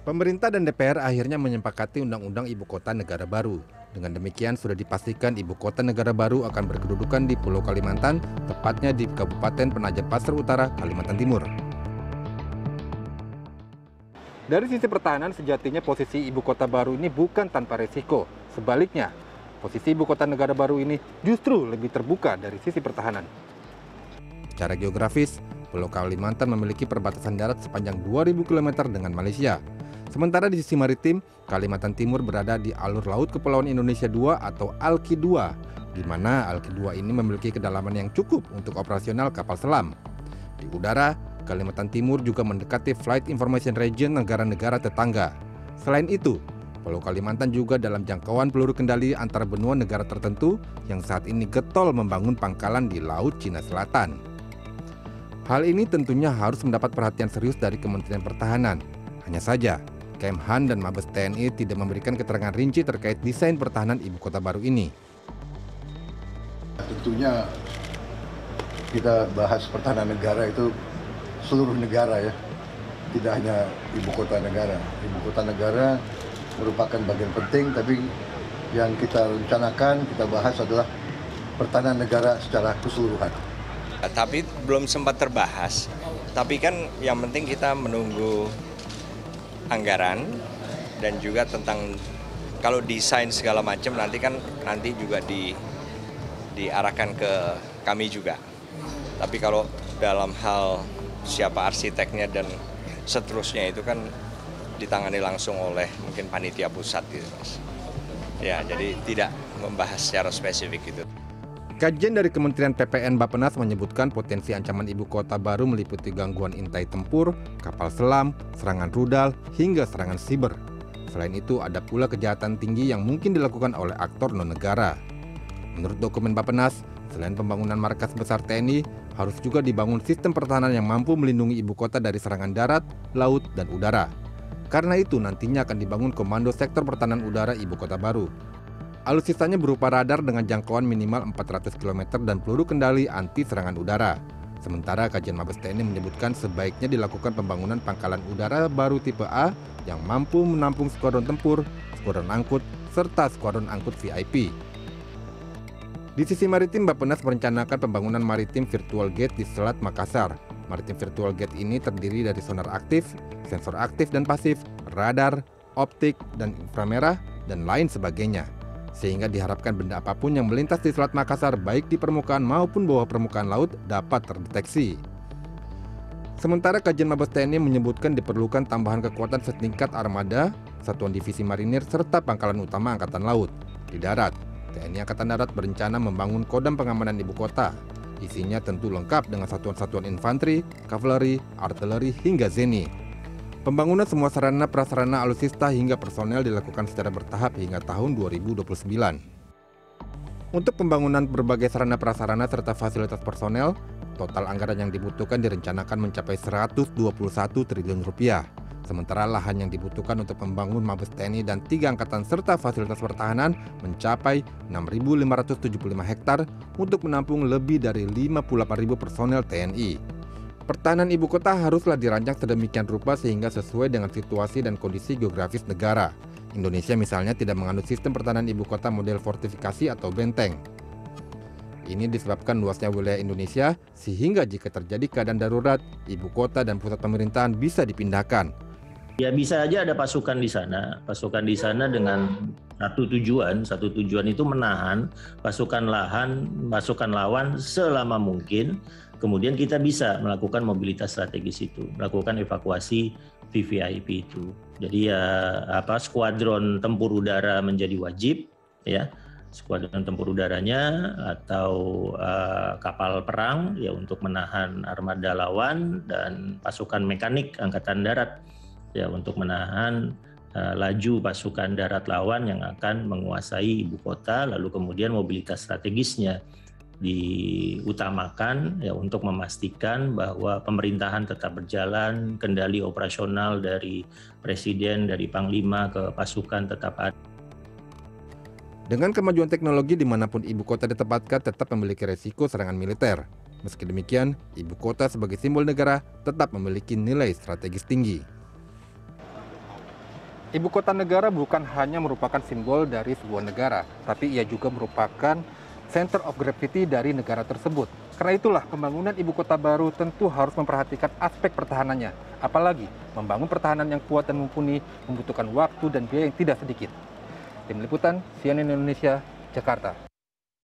Pemerintah dan DPR akhirnya menyepakati Undang-Undang Ibu Kota Negara Baru. Dengan demikian sudah dipastikan Ibu Kota Negara Baru akan berkedudukan di Pulau Kalimantan, tepatnya di Kabupaten Penajam Pasir Utara, Kalimantan Timur. Dari sisi pertahanan, sejatinya posisi Ibu Kota Baru ini bukan tanpa resiko. Sebaliknya, posisi Ibu Kota Negara Baru ini justru lebih terbuka dari sisi pertahanan. Secara geografis, Pulau Kalimantan memiliki perbatasan darat sepanjang 2.000 km dengan Malaysia. Sementara di sisi maritim, Kalimantan Timur berada di alur laut Kepulauan Indonesia II atau ALKI II, di mana ALKI II ini memiliki kedalaman yang cukup untuk operasional kapal selam. Di udara, Kalimantan Timur juga mendekati Flight Information Region negara-negara tetangga. Selain itu, Pulau Kalimantan juga dalam jangkauan peluru kendali antar benua negara tertentu yang saat ini getol membangun pangkalan di Laut Cina Selatan. Hal ini tentunya harus mendapat perhatian serius dari Kementerian Pertahanan. Hanya saja, Kemhan dan Mabes TNI tidak memberikan keterangan rinci terkait desain pertahanan ibu kota baru ini. Tentunya kita bahas pertahanan negara itu seluruh negara ya, tidak hanya ibu kota negara. Ibu kota negara merupakan bagian penting, tapi yang kita rencanakan, kita bahas adalah pertahanan negara secara keseluruhan. Tapi belum sempat terbahas. Tapi kan yang penting kita menunggu anggaran dan juga tentang kalau desain segala macam nanti kan nanti juga di diarahkan ke kami juga. Tapi kalau dalam hal siapa arsiteknya dan seterusnya itu kan ditangani langsung oleh mungkin panitia pusat gitu. Ya jadi tidak membahas secara spesifik itu. Kajian dari Kementerian PPN Bapenas menyebutkan potensi ancaman ibu kota baru meliputi gangguan intai tempur, kapal selam, serangan rudal, hingga serangan siber. Selain itu, ada pula kejahatan tinggi yang mungkin dilakukan oleh aktor non-negara. Menurut dokumen Bapenas, selain pembangunan markas besar TNI, harus juga dibangun sistem pertahanan yang mampu melindungi ibu kota dari serangan darat, laut, dan udara. Karena itu nantinya akan dibangun Komando Sektor Pertahanan Udara Ibu Kota Baru Alutsistanya berupa radar dengan jangkauan minimal 400 km dan peluru kendali anti serangan udara. Sementara kajian Mabes TNI menyebutkan sebaiknya dilakukan pembangunan pangkalan udara baru tipe A yang mampu menampung skuadron tempur, skuadron angkut, serta skuadron angkut VIP. Di sisi maritim, Bappenas merencanakan pembangunan maritim virtual gate di Selat Makassar. Maritim virtual gate ini terdiri dari sonar aktif, sensor aktif dan pasif, radar, optik, dan inframerah, dan lain sebagainya sehingga diharapkan benda apa pun yang melintas di Selat Makassar baik di permukaan maupun bawah permukaan laut dapat terdeteksi. Sementara kajian Mabes TNI menyebutkan diperlukan tambahan kekuatan setingkat armada, satuan divisi marinir serta pangkalan utama Angkatan Laut. Di darat, TNI Angkatan Darat berencana membangun kodam pengamanan ibu kota. Isinya tentu lengkap dengan satuan-satuan infanteri, kavaleri, artileri, hingga zeni. Pembangunan semua sarana prasarana alutsista hingga personel dilakukan secara bertahap hingga tahun 2029. Untuk pembangunan berbagai sarana prasarana serta fasilitas personel, total anggaran yang dibutuhkan direncanakan mencapai 121 triliun rupiah. Sementara lahan yang dibutuhkan untuk membangun Mabes TNI dan tiga angkatan serta fasilitas pertahanan mencapai 6.575 hektar untuk menampung lebih dari 58.000 personel TNI. Pertahanan ibu kota haruslah dirancang sedemikian rupa sehingga sesuai dengan situasi dan kondisi geografis negara. Indonesia misalnya tidak menganut sistem pertahanan ibu kota model fortifikasi atau benteng. Ini disebabkan luasnya wilayah Indonesia sehingga jika terjadi keadaan darurat, ibu kota dan pusat pemerintahan bisa dipindahkan. Ya bisa aja ada pasukan di sana, pasukan di sana dengan satu tujuan, satu tujuan itu menahan pasukan lahan, pasukan lawan selama mungkin kemudian kita bisa melakukan mobilitas strategis itu, melakukan evakuasi VVIP itu. Jadi ya apa skuadron tempur udara menjadi wajib ya skuadron tempur udaranya atau uh, kapal perang ya untuk menahan armada lawan dan pasukan mekanik angkatan darat ya untuk menahan uh, laju pasukan darat lawan yang akan menguasai ibu kota lalu kemudian mobilitas strategisnya diutamakan ya untuk memastikan bahwa pemerintahan tetap berjalan, kendali operasional dari presiden, dari panglima ke pasukan tetap ada. Dengan kemajuan teknologi di mana pun ibu kota ditempatkan tetap memiliki resiko serangan militer. Meski demikian, ibu kota sebagai simbol negara tetap memiliki nilai strategis tinggi. Ibu kota negara bukan hanya merupakan simbol dari sebuah negara, tapi ia juga merupakan center of gravity dari negara tersebut. Karena itulah pembangunan ibu kota baru tentu harus memperhatikan aspek pertahanannya. Apalagi membangun pertahanan yang kuat dan mumpuni membutuhkan waktu dan biaya yang tidak sedikit. Tim Liputan, CNN Indonesia, Jakarta.